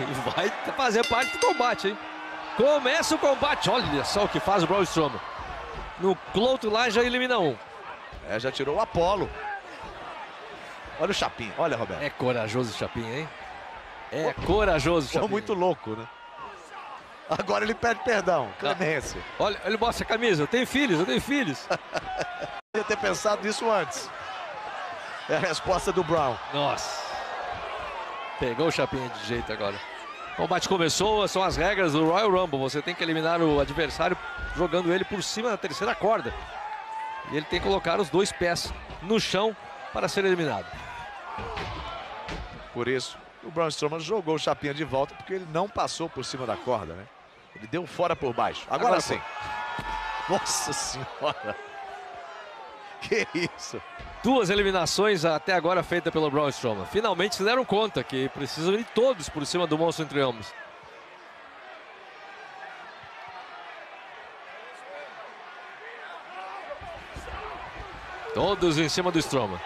E vai fazer parte do combate, hein? Começa o combate. Olha só o que faz o Braun Strowman. No Clouto lá já elimina um. É, já tirou o Apolo. Olha o Chapinha. Olha, Roberto. É corajoso o Chapinha, hein? É corajoso o Chapinha. muito louco, né? Agora ele pede perdão. Clemência. Olha, ele mostra a camisa. Eu tenho filhos, eu tenho filhos. Podia ter pensado nisso antes. É a resposta do Brown. Nossa. Pegou o Chapinha de jeito agora. O combate começou, são as regras do Royal Rumble. Você tem que eliminar o adversário jogando ele por cima da terceira corda. E ele tem que colocar os dois pés no chão para ser eliminado. Por isso, o Braun Strowman jogou o Chapinha de volta porque ele não passou por cima da corda, né? Ele deu fora por baixo. Agora, Agora sim. Nossa senhora. Que isso? Duas eliminações até agora feitas pelo Braun Strowman. Finalmente se deram conta que precisam ir todos por cima do monstro entre ambos. Todos em cima do Strowman.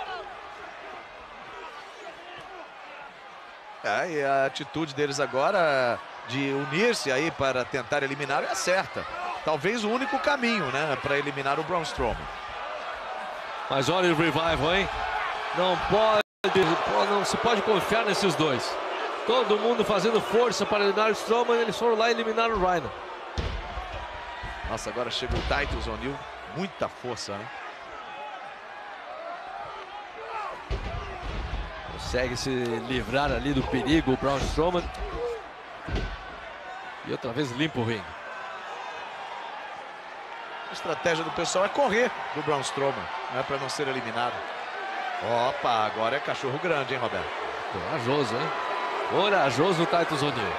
É, e a atitude deles agora de unir-se aí para tentar eliminar é certa. Talvez o único caminho, né, para eliminar o Braun Strowman. Mas olha o revival, hein? Não pode, não se pode confiar nesses dois. Todo mundo fazendo força para eliminar o Strowman, eles foram lá e eliminaram o Rhino. Nossa, agora chega o Titus O'Neil. Muita força, né? Consegue se livrar ali do perigo o Braun Strowman. E outra vez limpa o ringue. A estratégia do pessoal é correr do Braun Strowman, né, para não ser eliminado. Opa, agora é cachorro grande, hein, Roberto? Corajoso, hein? Corajoso o Titus O'Neil.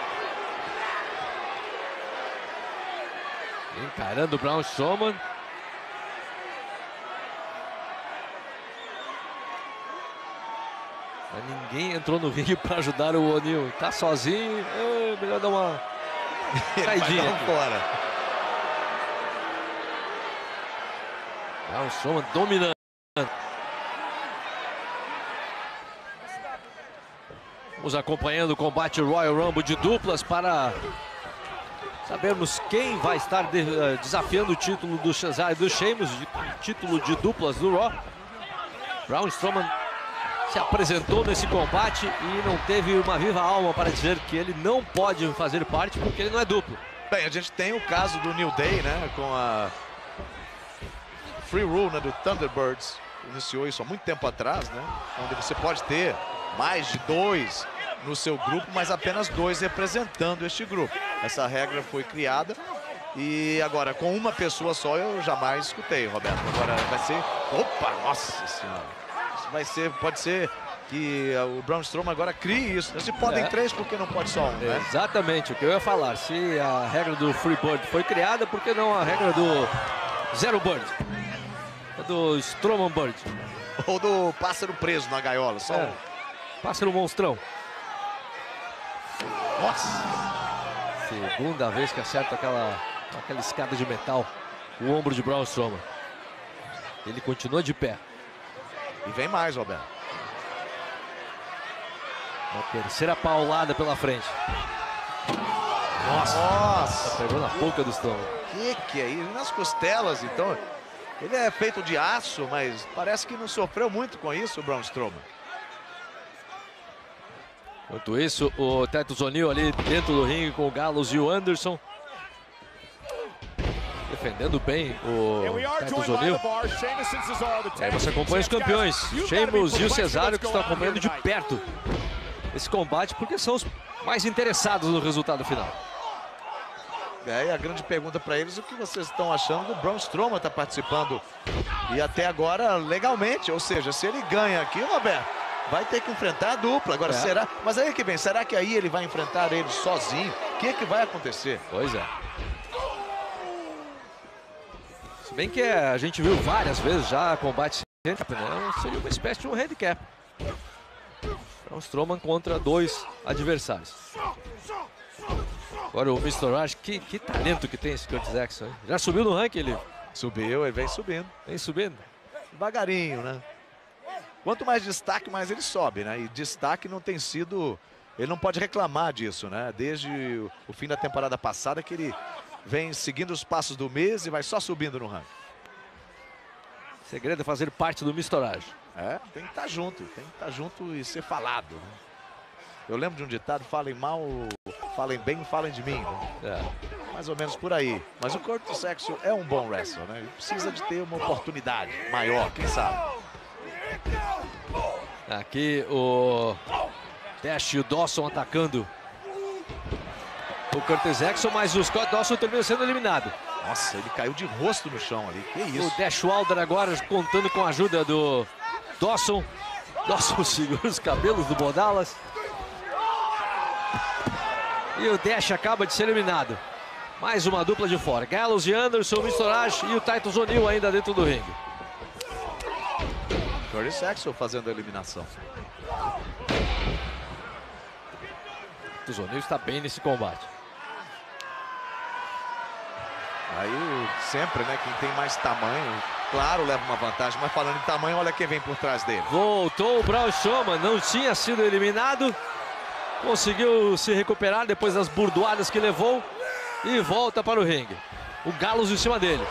Encarando o Braun Strowman. Mas ninguém entrou no ringue para ajudar o O'Neil. Tá sozinho, é melhor dar uma Ele vai fora. Braun Strowman dominando. Vamos acompanhando o combate Royal Rumble de duplas para sabermos quem vai estar de- eh, desafiando o título do Cesaro e do Sheamus, de- título de duplas do Raw. Braun Strowman se apresentou nesse combate e não teve uma viva alma para dizer que ele não pode fazer parte porque ele não é duplo. Bem, a gente tem o caso do New Day, né, com a Free Rule né, do Thunderbirds. Iniciou isso há muito tempo atrás, né? Onde você pode ter mais de dois no seu grupo, mas apenas dois representando este grupo. Essa regra foi criada e agora com uma pessoa só eu jamais escutei, Roberto. Agora vai ser, opa, nossa senhora. Isso vai ser, pode ser que o Braun Strowman agora crie isso. Se podem É. três, por que não pode só um, né? Exatamente o que eu ia falar. Se a regra do Free Bird foi criada, por que não a regra do Zero Bird? É do Strowman Bird. Ou do pássaro preso na gaiola, só É. um. Pássaro monstrão. Nossa! Segunda vez que acerta aquela, aquela escada de metal. O ombro de Braun Strowman. Ele continua de pé. E vem mais, Roberto. Uma terceira paulada pela frente. Nossa! Pegou na boca do Strowman. Que que é isso? Nas costelas, então. Ele é feito de aço, mas parece que não sofreu muito com isso, o Braun Strowman. Enquanto isso, o Titus O'Neil ali dentro do ringue com o Gallows e o Anderson. Defendendo bem o Titus O'Neil. Aí você acompanha os campeões, Sheamus e o Cesário, que estão acompanhando de perto esse combate, porque são os mais interessados no resultado final. É, e a grande pergunta para eles, o que vocês estão achando do Braun Strowman estar participando? E até agora, legalmente, ou seja, se ele ganha aqui, Roberto, vai ter que enfrentar a dupla. Agora, É. será? Mas aí que vem, será que aí ele vai enfrentar ele sozinho? O que que vai acontecer? Pois é. Se bem que é, a gente viu várias vezes já combate handicap, né? Seria uma espécie de um handicap. É um Strowman contra dois adversários. Agora o Mr. Rush, que, que talento que tem esse Curtis Jackson. hein? Já subiu no ranking ele? Subiu, ele vem subindo. Vem subindo. devagarinho, né? Quanto mais destaque, mais ele sobe, né? E destaque não tem sido ele não pode reclamar disso, né? Desde o fim da temporada passada que ele vem seguindo os passos do mês e vai só subindo no ranking. O segredo é fazer parte do misturagem. É, tem que estar junto, tem que estar junto e ser falado. Né? Eu lembro de um ditado, falem mal, falem bem, falem de mim. Né? É. Mais ou menos por aí. Mas o Curtis Sexo é um bom wrestler, né? Ele precisa de ter uma oportunidade maior, quem sabe. Aqui o Dash e o Dawson atacando o Curtis Jackson, mas o Scott Dawson termina sendo eliminado. Nossa, ele caiu de rosto no chão ali. Que isso? O Dash Wilder agora contando com a ajuda do Dawson. Dawson segura os cabelos do Bodalas. E o Dash acaba de ser eliminado. Mais uma dupla de fora. Gallows e Anderson, Mistorage e o Titus O'Neill ainda dentro do ringue. Curtis Axel fazendo a eliminação. Titus O'Neill está bem nesse combate. Aí sempre, né, quem tem mais tamanho, claro, leva uma vantagem. Mas falando em tamanho, olha quem vem por trás dele. Voltou o Braun Strowman, não tinha sido eliminado. Conseguiu se recuperar depois das burdoadas que levou. E volta para o ringue. O Galos em cima dele.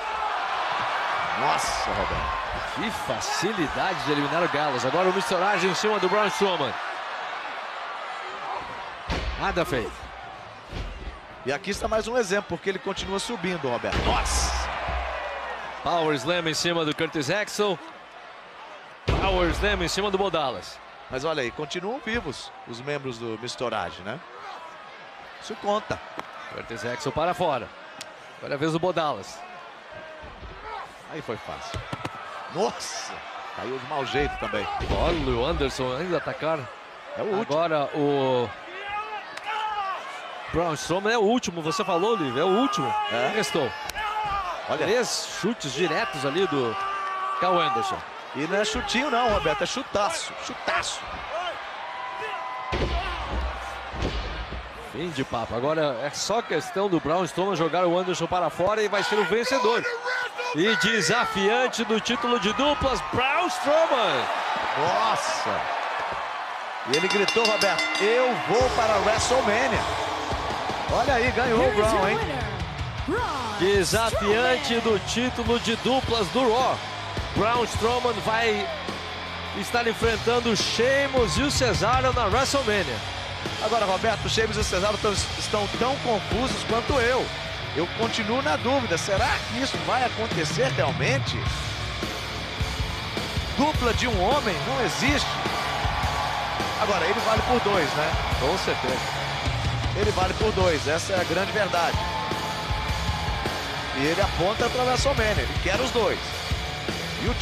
Nossa, Roberto. Que facilidade de eliminar o Galos. Agora o misturagem em cima do Braun Strowman. Nada feito. E aqui está mais um exemplo, porque ele continua subindo, Roberto. Nossa! Power Slam em cima do Curtis Axel. Power Slam em cima do Bodalas. Mas olha aí, continuam vivos os membros do Mistorage, né? Isso conta. Curtis Axel para fora. Agora é a vez do Bodalas. Aí foi fácil. Nossa! Caiu de mau jeito também. Olha o Anderson ainda atacar. É o último. Agora o Braun Strowman é o último, você falou, Liv, é o último. É. Restou. Olha. Três chutes diretos ali do Cal Anderson. E não é chutinho não, Roberto, é chutaço, chutaço. Fim de papo. Agora é só questão do Braun Strowman jogar o Anderson para fora e vai ser o vencedor. E desafiante do título de duplas, Braun Strowman. Nossa! E ele gritou, Roberto, eu vou para a WrestleMania. Olha aí, ganhou o Brown, hein? Desafiante do título de duplas do Raw. Braun Strowman vai estar enfrentando o Sheamus e o Cesaro na WrestleMania. Agora, Roberto, o Sheamus e o Cesaro tão, estão tão confusos quanto eu. Eu continuo na dúvida, será que isso vai acontecer realmente? Dupla de um homem não existe. Agora, ele vale por dois, né? Com certeza ele vale por dois. Essa é a grande verdade. E ele aponta para a WrestleMania. Ele quer os dois. E o título.